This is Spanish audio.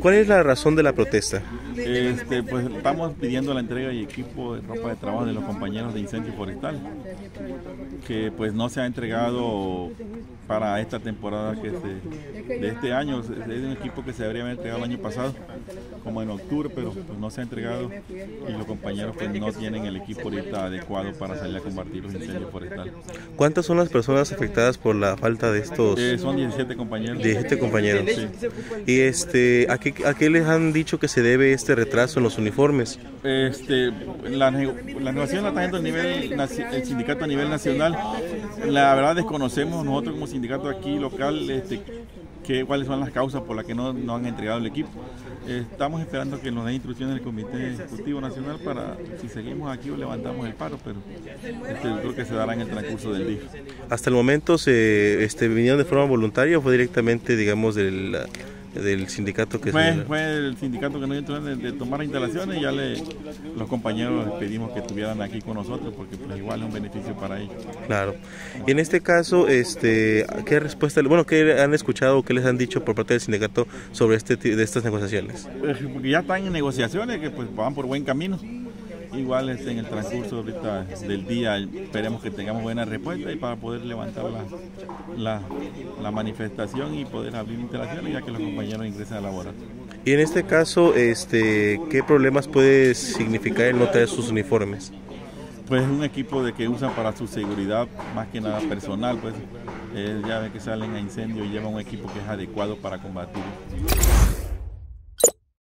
¿Cuál es la razón de la protesta? Este, pues estamos pidiendo la entrega de equipo de ropa de trabajo de los compañeros de incendio forestal, que pues no se ha entregado para esta temporada que se, de este año. Es un equipo que se debería haber entregado el año pasado, como en octubre, pero pues, no se ha entregado y los compañeros pues no tienen el equipo ahorita adecuado para salir a combatir los incendios forestales. ¿Cuántas son las personas afectadas por la falta de estos? Eh, son 17 compañeros. 17 compañeros. Sí. Y este, ¿a qué, ¿a qué les han dicho que se debe este retraso en los uniformes? Este, la, la negociación la está haciendo nivel, el sindicato a nivel nacional. La verdad desconocemos nosotros como sindicato aquí local este, que, cuáles son las causas por las que no, no han entregado el equipo. Estamos esperando que nos den instrucciones del Comité Ejecutivo Nacional para si seguimos aquí o levantamos el paro, pero este, yo creo que se dará en el transcurso del día. Hasta el momento se este, vinieron de forma voluntaria o fue directamente, digamos, del, del sindicato que Fue, se... fue el sindicato que nos entró de, de tomar instalaciones y ya le, los compañeros les pedimos que estuvieran aquí con nosotros porque pues, igual es un beneficio para ellos. Claro. Y en este caso, este, ¿qué respuesta, bueno, qué han escuchado o qué les han dicho por parte del sindicato sobre este de estas negociaciones? Eh, Porque ya están en negociaciones que pues van por buen camino. Igual este, en el transcurso ahorita del día esperemos que tengamos buena respuesta y para poder levantar la, la, la manifestación y poder abrir instalaciones ya que los compañeros ingresen a laborar. Y en este caso, este, ¿qué problemas puede significar el no traer sus uniformes? Pues es un equipo de que usan para su seguridad más que nada personal, pues eh, ya ve que salen a incendio y llevan un equipo que es adecuado para combatir.